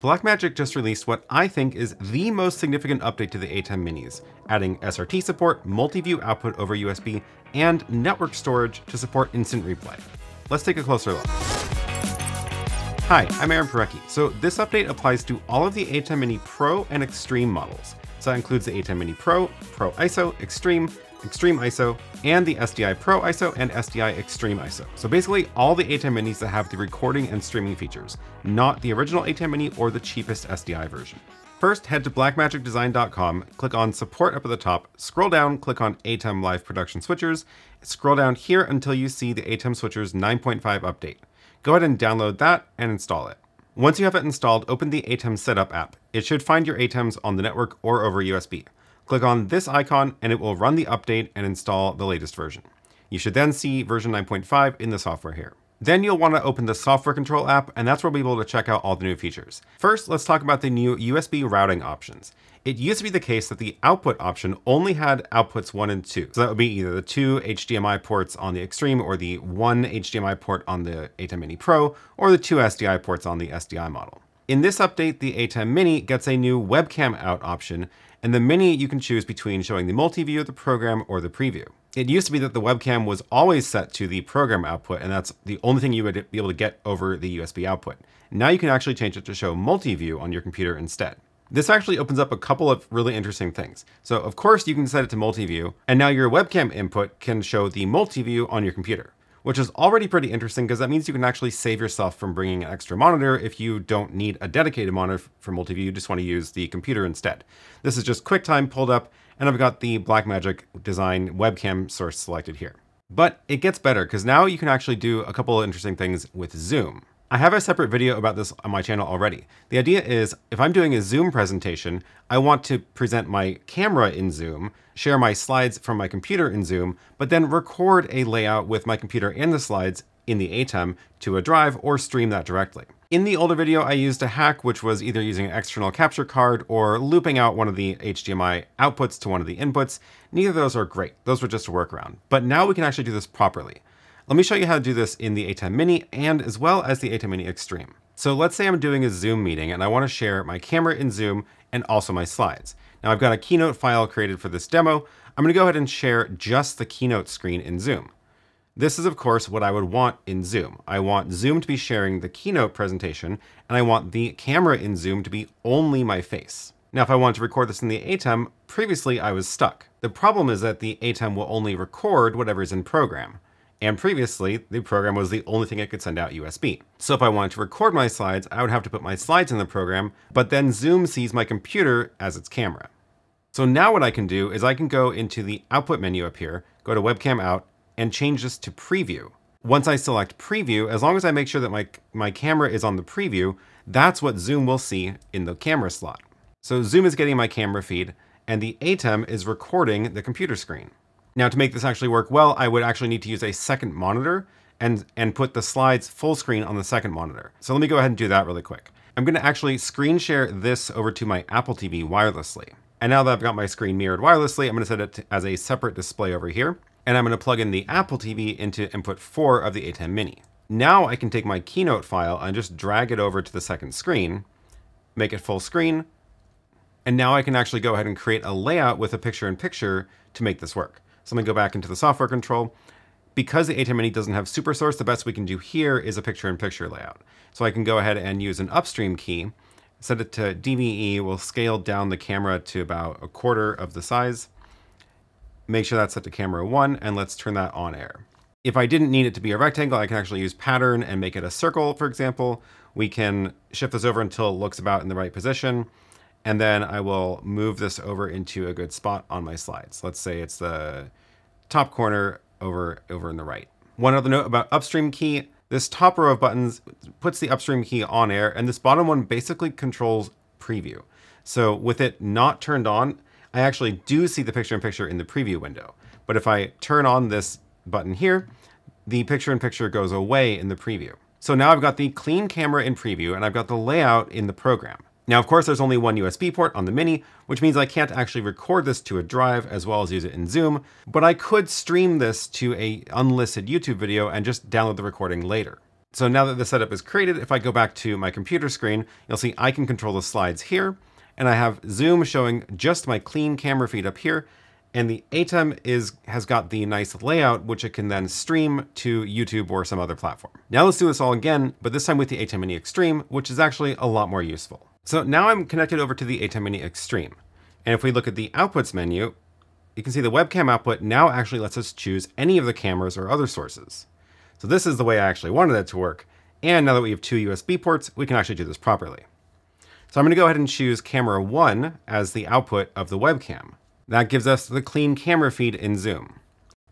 Blackmagic just released what I think is the most significant update to the ATEM minis, adding SRT support, multi-view output over USB, and network storage to support instant replay. Let's take a closer look. Hi, I'm Aaron Parecki. So this update applies to all of the ATEM Mini Pro and Extreme models. So that includes the ATEM Mini Pro, Pro ISO, Extreme, Extreme ISO, and the SDI Pro ISO and SDI Extreme ISO. So basically all the ATEM minis that have the recording and streaming features, not the original ATEM mini or the cheapest SDI version. First, head to blackmagicdesign.com, click on support up at the top, scroll down, click on ATEM live production switchers, scroll down here until you see the ATEM switchers 9.5 update. Go ahead and download that and install it. Once you have it installed, open the ATEM setup app. It should find your ATEMs on the network or over USB. Click on this icon and it will run the update and install the latest version. You should then see version 9.5 in the software here. Then you'll want to open the software control app and that's where we'll be able to check out all the new features. First, let's talk about the new USB routing options. It used to be the case that the output option only had outputs 1 and 2. So that would be either the two HDMI ports on the Extreme or the one HDMI port on the ATEM Mini Pro or the two SDI ports on the SDI model. In this update, the ATEM Mini gets a new webcam out option and the Mini, you can choose between showing the multi-view, of the program, or the preview. It used to be that the webcam was always set to the program output, and that's the only thing you would be able to get over the USB output. Now you can actually change it to show multi-view on your computer instead. This actually opens up a couple of really interesting things. So of course you can set it to multi-view, and now your webcam input can show the multi-view on your computer which is already pretty interesting because that means you can actually save yourself from bringing an extra monitor if you don't need a dedicated monitor for multi-view, you just want to use the computer instead. This is just QuickTime pulled up, and I've got the Blackmagic design webcam source selected here. But it gets better because now you can actually do a couple of interesting things with Zoom. I have a separate video about this on my channel already. The idea is if I'm doing a Zoom presentation, I want to present my camera in Zoom, share my slides from my computer in Zoom, but then record a layout with my computer and the slides in the ATEM to a drive or stream that directly. In the older video, I used a hack which was either using an external capture card or looping out one of the HDMI outputs to one of the inputs. Neither of those are great. Those were just a workaround. But now we can actually do this properly. Let me show you how to do this in the ATEM Mini and as well as the ATEM Mini Extreme. So let's say I'm doing a Zoom meeting and I want to share my camera in Zoom and also my slides. Now I've got a Keynote file created for this demo. I'm going to go ahead and share just the Keynote screen in Zoom. This is of course what I would want in Zoom. I want Zoom to be sharing the Keynote presentation and I want the camera in Zoom to be only my face. Now if I want to record this in the ATEM, previously I was stuck. The problem is that the ATEM will only record whatever's in program and previously the program was the only thing it could send out USB. So if I wanted to record my slides, I would have to put my slides in the program, but then Zoom sees my computer as its camera. So now what I can do is I can go into the output menu up here, go to webcam out, and change this to preview. Once I select preview, as long as I make sure that my, my camera is on the preview, that's what Zoom will see in the camera slot. So Zoom is getting my camera feed, and the ATEM is recording the computer screen. Now to make this actually work well, I would actually need to use a second monitor and, and put the slides full screen on the second monitor. So let me go ahead and do that really quick. I'm gonna actually screen share this over to my Apple TV wirelessly. And now that I've got my screen mirrored wirelessly, I'm gonna set it as a separate display over here. And I'm gonna plug in the Apple TV into input four of the ATEM Mini. Now I can take my Keynote file and just drag it over to the second screen, make it full screen, and now I can actually go ahead and create a layout with a picture-in-picture -picture to make this work. So let me go back into the software control. Because the ATEM Mini doesn't have super source, the best we can do here is a picture-in-picture -picture layout. So I can go ahead and use an upstream key, set it to DVE, we'll scale down the camera to about a quarter of the size, make sure that's set to camera one, and let's turn that on air. If I didn't need it to be a rectangle, I can actually use pattern and make it a circle, for example. We can shift this over until it looks about in the right position. And then I will move this over into a good spot on my slides. Let's say it's the top corner over, over in the right. One other note about upstream key, this top row of buttons puts the upstream key on air and this bottom one basically controls preview. So with it not turned on, I actually do see the picture-in-picture -picture in the preview window. But if I turn on this button here, the picture-in-picture -picture goes away in the preview. So now I've got the clean camera in preview and I've got the layout in the program. Now, of course, there's only one USB port on the Mini, which means I can't actually record this to a drive as well as use it in Zoom, but I could stream this to a unlisted YouTube video and just download the recording later. So now that the setup is created, if I go back to my computer screen, you'll see I can control the slides here, and I have zoom showing just my clean camera feed up here, and the ATEM is has got the nice layout, which it can then stream to YouTube or some other platform. Now let's do this all again, but this time with the ATEM Mini Extreme, which is actually a lot more useful. So now I'm connected over to the ATEM Mini Extreme. And if we look at the outputs menu, you can see the webcam output now actually lets us choose any of the cameras or other sources. So this is the way I actually wanted it to work. And now that we have two USB ports, we can actually do this properly. So I'm going to go ahead and choose camera 1 as the output of the webcam. That gives us the clean camera feed in Zoom.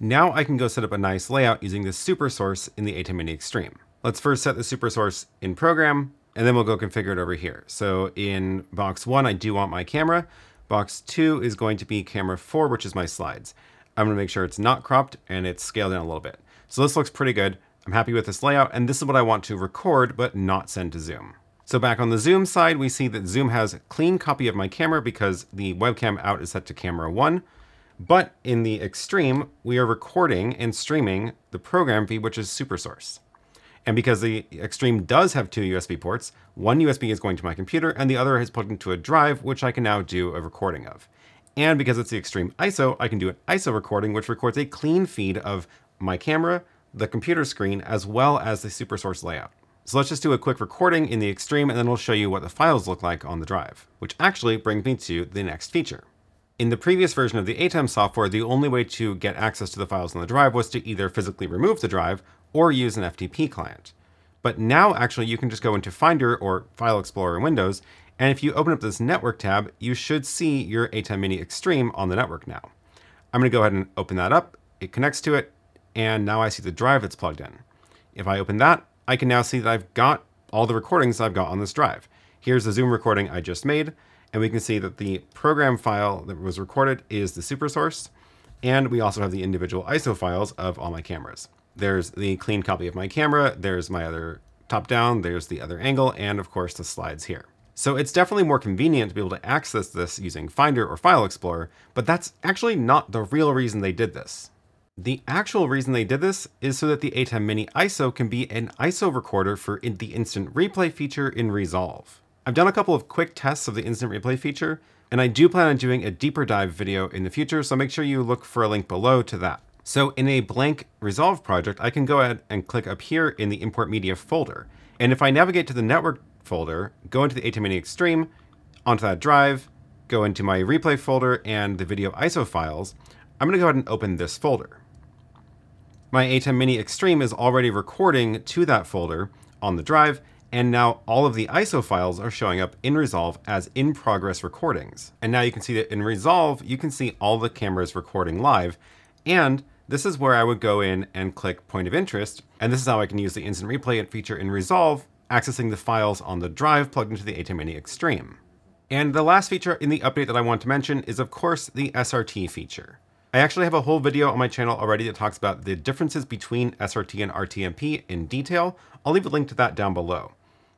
Now I can go set up a nice layout using the super source in the ATEM Mini Extreme. Let's first set the super source in program, and then we'll go configure it over here. So in box one, I do want my camera. Box two is going to be camera four, which is my slides. I'm gonna make sure it's not cropped and it's scaled down a little bit. So this looks pretty good. I'm happy with this layout, and this is what I want to record, but not send to Zoom. So back on the Zoom side, we see that Zoom has a clean copy of my camera because the webcam out is set to camera one. But in the extreme, we are recording and streaming the program feed, which is SuperSource. And because the Extreme does have two USB ports, one USB is going to my computer and the other is plugged into a drive, which I can now do a recording of. And because it's the Extreme ISO, I can do an ISO recording, which records a clean feed of my camera, the computer screen, as well as the SuperSource layout. So let's just do a quick recording in the Extreme and then we'll show you what the files look like on the drive, which actually brings me to the next feature. In the previous version of the ATEM software, the only way to get access to the files on the drive was to either physically remove the drive or use an FTP client. But now actually you can just go into Finder or File Explorer in Windows, and if you open up this network tab, you should see your ATEM Mini Extreme on the network now. I'm gonna go ahead and open that up, it connects to it, and now I see the drive that's plugged in. If I open that, I can now see that I've got all the recordings I've got on this drive. Here's the Zoom recording I just made, and we can see that the program file that was recorded is the super source, and we also have the individual ISO files of all my cameras. There's the clean copy of my camera, there's my other top down, there's the other angle, and of course the slides here. So it's definitely more convenient to be able to access this using Finder or File Explorer, but that's actually not the real reason they did this. The actual reason they did this is so that the ATEM Mini ISO can be an ISO recorder for in the instant replay feature in Resolve. I've done a couple of quick tests of the instant replay feature, and I do plan on doing a deeper dive video in the future, so make sure you look for a link below to that. So in a blank Resolve project, I can go ahead and click up here in the import media folder. And if I navigate to the network folder, go into the Mini Extreme, onto that drive, go into my replay folder and the video ISO files, I'm gonna go ahead and open this folder. My ATEM Mini Extreme is already recording to that folder on the drive, and now all of the ISO files are showing up in Resolve as in-progress recordings. And now you can see that in Resolve, you can see all the cameras recording live, and this is where I would go in and click Point of Interest, and this is how I can use the Instant Replay feature in Resolve, accessing the files on the drive plugged into the ATEM Mini Extreme. And the last feature in the update that I want to mention is of course the SRT feature. I actually have a whole video on my channel already that talks about the differences between SRT and RTMP in detail. I'll leave a link to that down below.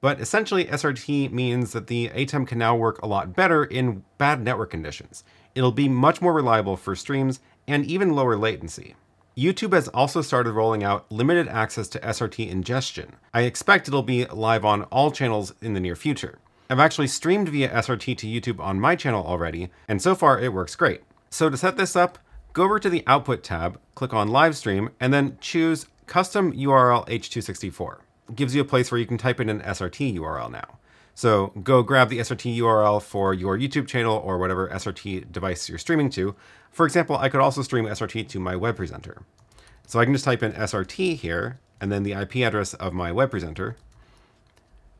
But essentially, SRT means that the ATEM can now work a lot better in bad network conditions. It'll be much more reliable for streams and even lower latency. YouTube has also started rolling out limited access to SRT ingestion. I expect it'll be live on all channels in the near future. I've actually streamed via SRT to YouTube on my channel already, and so far it works great. So to set this up, Go over to the Output tab, click on Live Stream, and then choose Custom URL H264. It gives you a place where you can type in an SRT URL now. So go grab the SRT URL for your YouTube channel or whatever SRT device you're streaming to. For example, I could also stream SRT to my web presenter. So I can just type in SRT here, and then the IP address of my web presenter.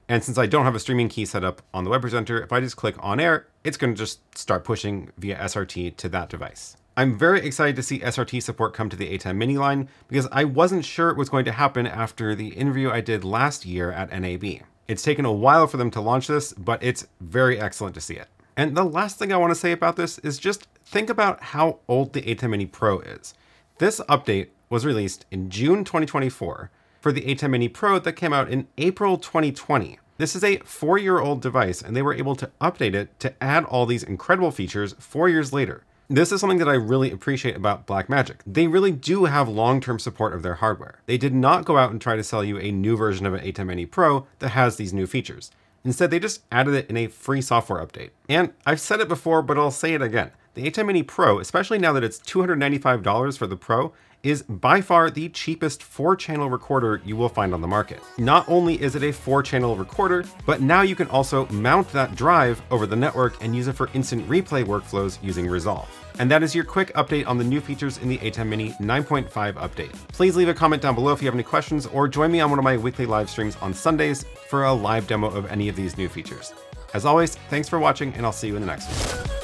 And since I don't have a streaming key set up on the web presenter, if I just click on air, it's going to just start pushing via SRT to that device. I'm very excited to see SRT support come to the ATEM mini line because I wasn't sure it was going to happen after the interview I did last year at NAB. It's taken a while for them to launch this, but it's very excellent to see it. And the last thing I want to say about this is just think about how old the ATEM Mini Pro is. This update was released in June 2024 for the ATEM Mini Pro that came out in April 2020. This is a four-year-old device and they were able to update it to add all these incredible features four years later. This is something that I really appreciate about Blackmagic. They really do have long-term support of their hardware. They did not go out and try to sell you a new version of an ATEM Mini Pro that has these new features. Instead, they just added it in a free software update. And I've said it before, but I'll say it again. The ATEM Mini Pro, especially now that it's $295 for the Pro, is by far the cheapest 4-channel recorder you will find on the market. Not only is it a 4-channel recorder, but now you can also mount that drive over the network and use it for instant replay workflows using Resolve. And that is your quick update on the new features in the ATEM Mini 9.5 update. Please leave a comment down below if you have any questions, or join me on one of my weekly live streams on Sundays for a live demo of any of these new features. As always, thanks for watching, and I'll see you in the next one.